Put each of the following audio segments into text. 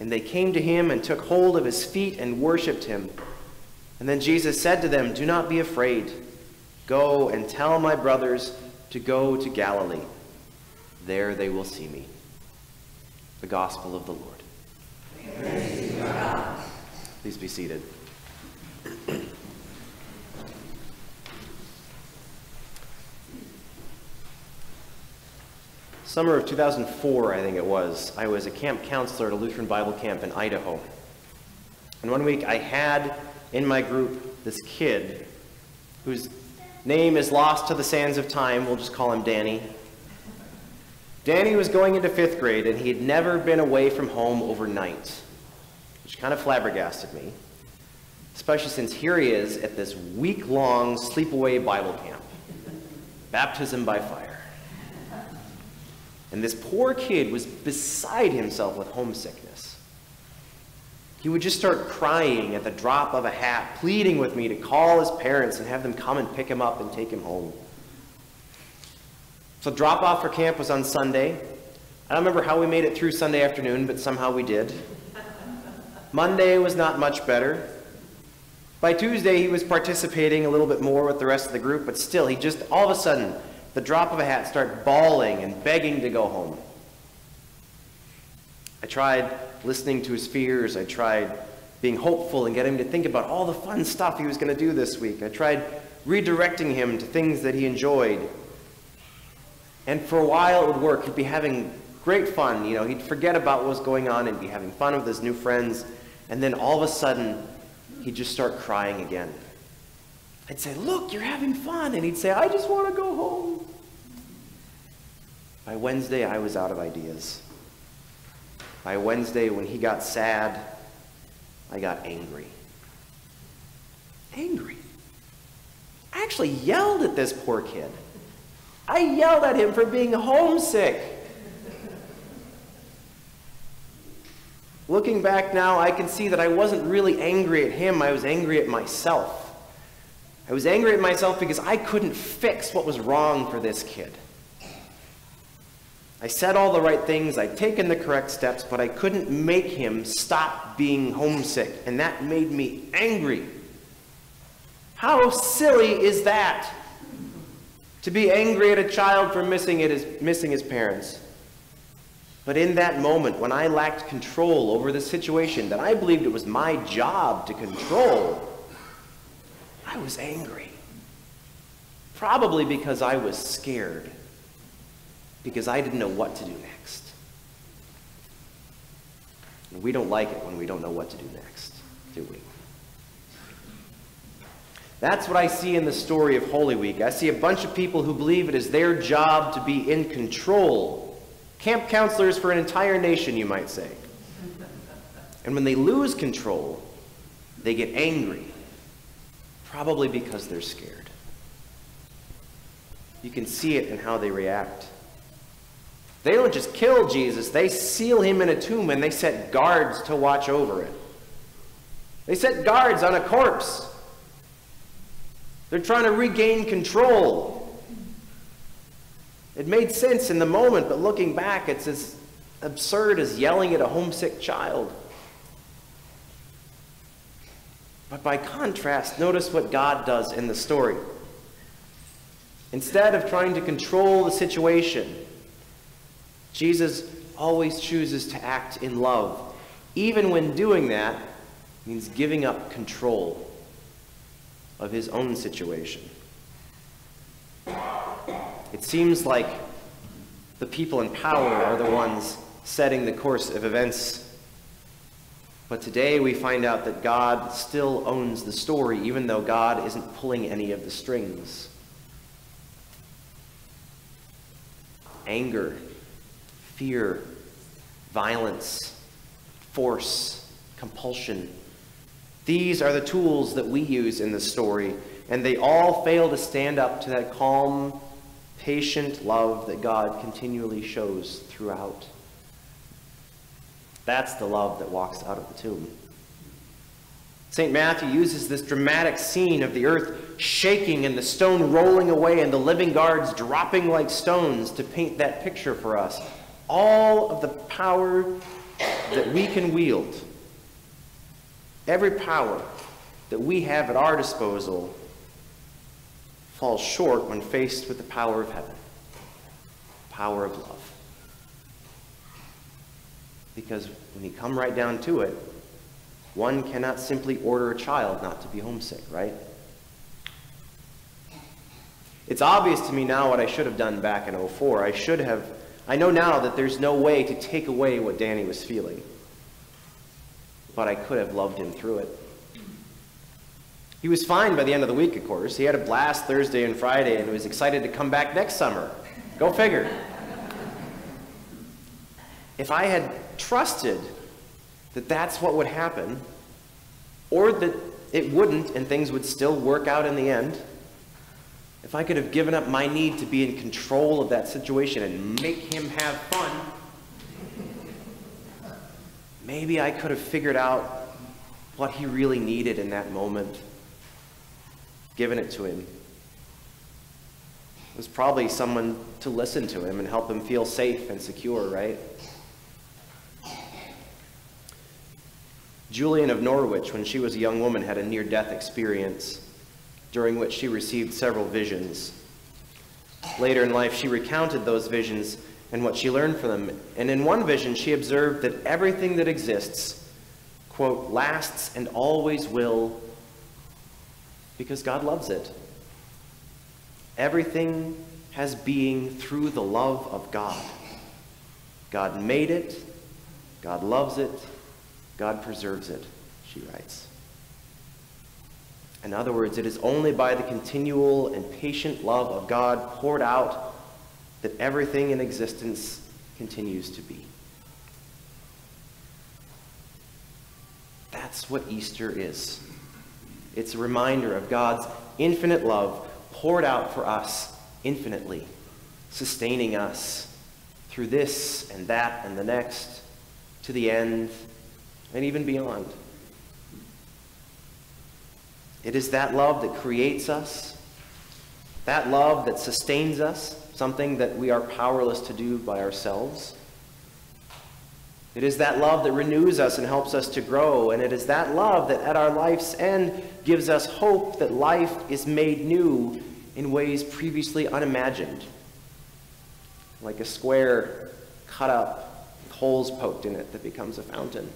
And they came to him and took hold of his feet and worshipped him. And then Jesus said to them, Do not be afraid. Go and tell my brothers to go to Galilee. There they will see me. The Gospel of the Lord. Please be seated. Summer of 2004, I think it was, I was a camp counselor at a Lutheran Bible camp in Idaho. And one week I had in my group this kid whose name is lost to the sands of time. We'll just call him Danny. Danny was going into fifth grade and he had never been away from home overnight, which kind of flabbergasted me, especially since here he is at this week long sleepaway Bible camp, baptism by fire. And this poor kid was beside himself with homesickness. He would just start crying at the drop of a hat, pleading with me to call his parents and have them come and pick him up and take him home. So drop off for camp was on Sunday. I don't remember how we made it through Sunday afternoon, but somehow we did. Monday was not much better. By Tuesday, he was participating a little bit more with the rest of the group, but still, he just all of a sudden the drop of a hat, start bawling and begging to go home. I tried listening to his fears. I tried being hopeful and getting him to think about all the fun stuff he was going to do this week. I tried redirecting him to things that he enjoyed. And for a while it would work. He'd be having great fun. You know, he'd forget about what was going on and be having fun with his new friends. And then all of a sudden, he'd just start crying again. I'd say, Look, you're having fun. And he'd say, I just want to go home. By Wednesday, I was out of ideas. By Wednesday, when he got sad, I got angry. Angry. I actually yelled at this poor kid. I yelled at him for being homesick. Looking back now, I can see that I wasn't really angry at him, I was angry at myself. I was angry at myself because I couldn't fix what was wrong for this kid. I said all the right things, I'd taken the correct steps, but I couldn't make him stop being homesick, and that made me angry. How silly is that? To be angry at a child for missing, it is, missing his parents. But in that moment, when I lacked control over the situation that I believed it was my job to control, I was angry. Probably because I was scared. Because I didn't know what to do next. And we don't like it when we don't know what to do next, do we? That's what I see in the story of Holy Week. I see a bunch of people who believe it is their job to be in control. Camp counselors for an entire nation, you might say. And when they lose control, they get angry Probably because they're scared. You can see it in how they react. They don't just kill Jesus, they seal him in a tomb and they set guards to watch over it. They set guards on a corpse. They're trying to regain control. It made sense in the moment, but looking back, it's as absurd as yelling at a homesick child. But by contrast, notice what God does in the story. Instead of trying to control the situation, Jesus always chooses to act in love, even when doing that means giving up control of his own situation. It seems like the people in power are the ones setting the course of events but today we find out that God still owns the story, even though God isn't pulling any of the strings. Anger, fear, violence, force, compulsion. These are the tools that we use in the story, and they all fail to stand up to that calm, patient love that God continually shows throughout. That's the love that walks out of the tomb. St. Matthew uses this dramatic scene of the earth shaking and the stone rolling away and the living guards dropping like stones to paint that picture for us. All of the power that we can wield, every power that we have at our disposal falls short when faced with the power of heaven, power of love. Because when you come right down to it, one cannot simply order a child not to be homesick, right? It's obvious to me now what I should have done back in 04. I should have, I know now that there's no way to take away what Danny was feeling. But I could have loved him through it. He was fine by the end of the week, of course. He had a blast Thursday and Friday and was excited to come back next summer. Go figure. If I had trusted that that's what would happen, or that it wouldn't and things would still work out in the end, if I could have given up my need to be in control of that situation and make him have fun, maybe I could have figured out what he really needed in that moment, given it to him. It was probably someone to listen to him and help him feel safe and secure, right? Julian of Norwich, when she was a young woman, had a near death experience during which she received several visions. Later in life, she recounted those visions and what she learned from them. And in one vision, she observed that everything that exists, quote, lasts and always will because God loves it. Everything has being through the love of God. God made it, God loves it, God preserves it, she writes. In other words, it is only by the continual and patient love of God poured out that everything in existence continues to be. That's what Easter is. It's a reminder of God's infinite love poured out for us infinitely, sustaining us through this and that and the next, to the end, and even beyond. It is that love that creates us, that love that sustains us, something that we are powerless to do by ourselves. It is that love that renews us and helps us to grow. And it is that love that at our life's end gives us hope that life is made new in ways previously unimagined. Like a square cut up holes poked in it that becomes a fountain.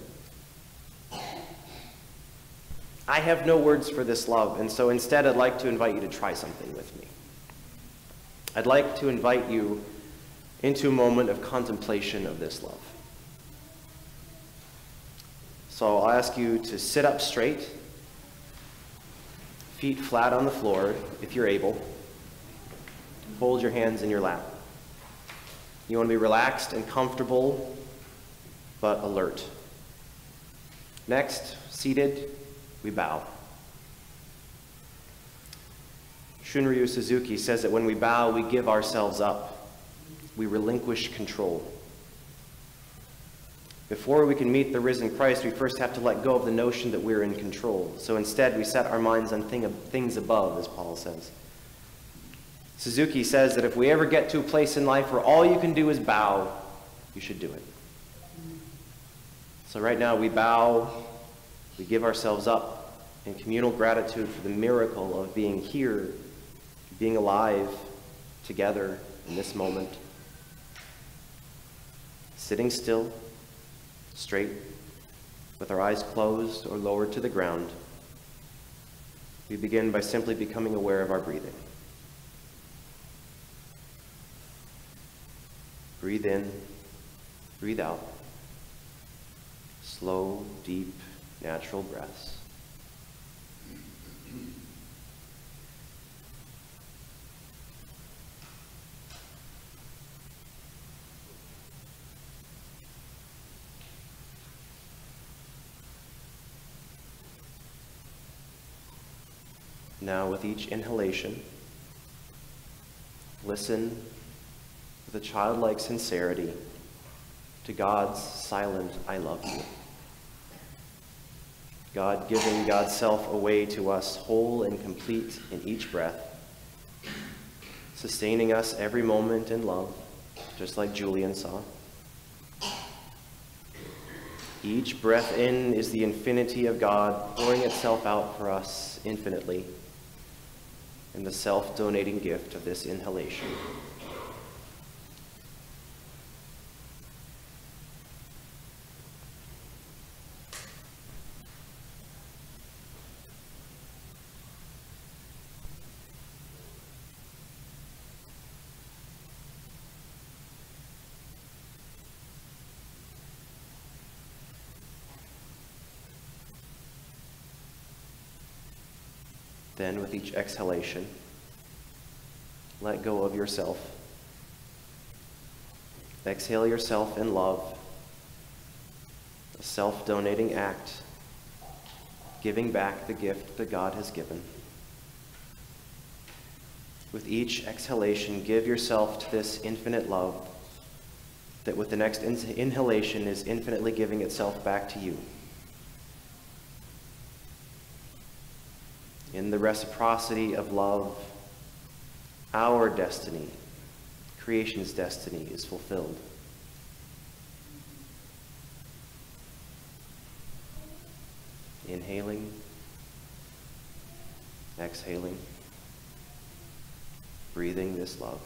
I have no words for this love, and so instead I'd like to invite you to try something with me. I'd like to invite you into a moment of contemplation of this love. So I'll ask you to sit up straight, feet flat on the floor if you're able. Hold your hands in your lap. You want to be relaxed and comfortable, but alert. Next, seated, we bow. Shunryu Suzuki says that when we bow, we give ourselves up. We relinquish control. Before we can meet the risen Christ, we first have to let go of the notion that we're in control. So instead, we set our minds on thing, things above, as Paul says. Suzuki says that if we ever get to a place in life where all you can do is bow, you should do it. So right now, we bow we give ourselves up in communal gratitude for the miracle of being here, being alive together in this moment. Sitting still, straight, with our eyes closed or lowered to the ground, we begin by simply becoming aware of our breathing. Breathe in, breathe out. Slow, deep, natural breaths. Now, with each inhalation, listen with a childlike sincerity to God's silent, I love you. God giving God's self away to us whole and complete in each breath, sustaining us every moment in love, just like Julian saw. Each breath in is the infinity of God pouring itself out for us infinitely in the self donating gift of this inhalation. Then, with each exhalation, let go of yourself. Exhale yourself in love, a self donating act, giving back the gift that God has given. With each exhalation, give yourself to this infinite love that with the next inhalation is infinitely giving itself back to you. In the reciprocity of love, our destiny, creation's destiny, is fulfilled. Inhaling, exhaling, breathing this love.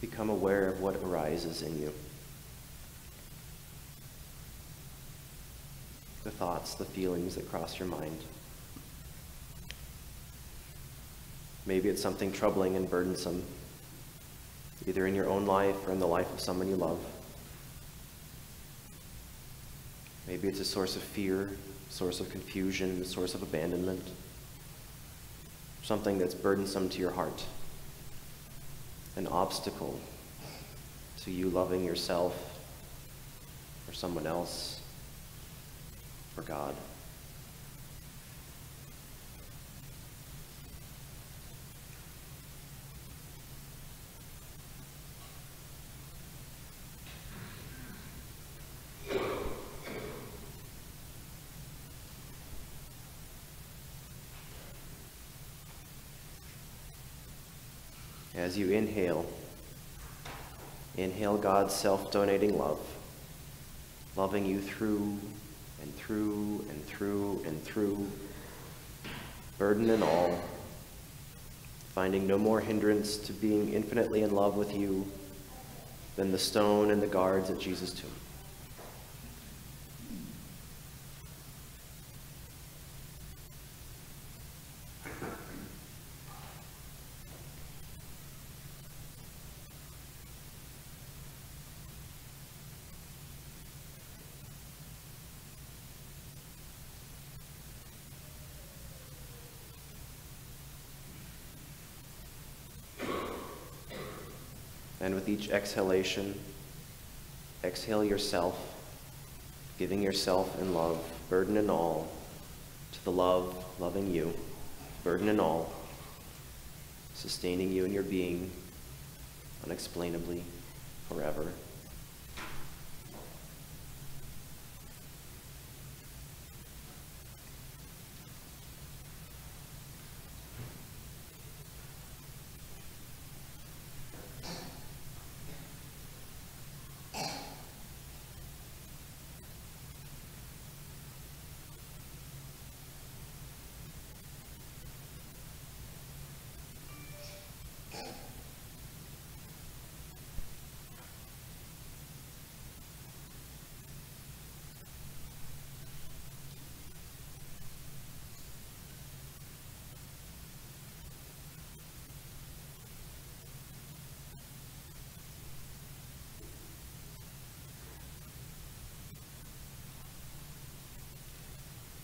Become aware of what arises in you. The thoughts, the feelings that cross your mind. Maybe it's something troubling and burdensome, either in your own life or in the life of someone you love. Maybe it's a source of fear, source of confusion, source of abandonment, something that's burdensome to your heart an obstacle to you loving yourself or someone else or God. As you inhale, inhale God's self donating love, loving you through and through and through and through, burden and all, finding no more hindrance to being infinitely in love with you than the stone and the guards at Jesus' tomb. And with each exhalation, exhale yourself, giving yourself in love, burden and all, to the love loving you, burden and all, sustaining you in your being unexplainably forever.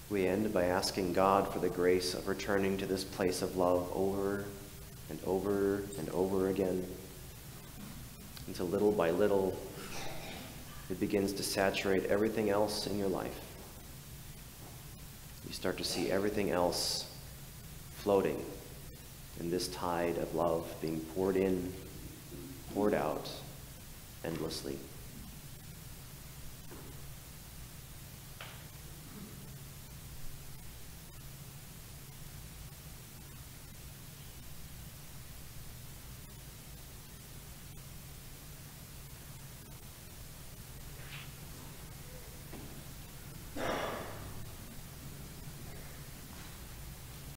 We end by asking God for the grace of returning to this place of love over and over and over again until little by little it begins to saturate everything else in your life. You start to see everything else floating in this tide of love being poured in, poured out endlessly.